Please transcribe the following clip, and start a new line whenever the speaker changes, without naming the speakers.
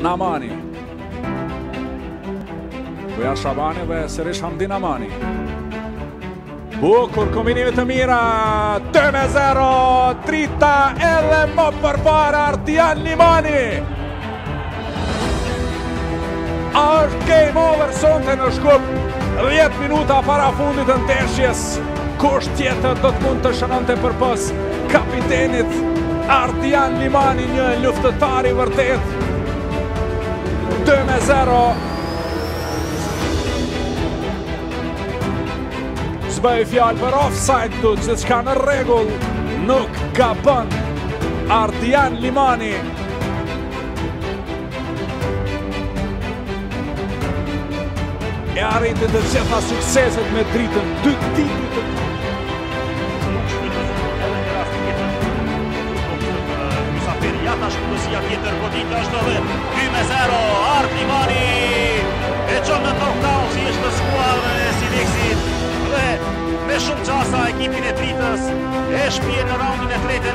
Namani Buja Shabani dhe sërish Hamdi Namani bukur kombinime të mira 2 me 0 Drita edhe më përpara Artian Limani A është game over sonte në Shkup 10 minuta para fundit të ndeshjes Kush tjetër do të mund të shënonte përpos kapitenit Artian Limani një luftëtar i vërtetë 2-0 S'bëhet fjallë për offside gjithçka në rregull Nuk gabon Artian Limani E arriti të gjitha sukseset me Dritën dy tituj Ja
ta shkëtësia tjetër, goditje është dhe 2 me 0, Art Limani e çon në knockdown siç është skuadrën e Sileksit dhe me shumë gjasa ekipin e Dritës e shpie në raundin e tretë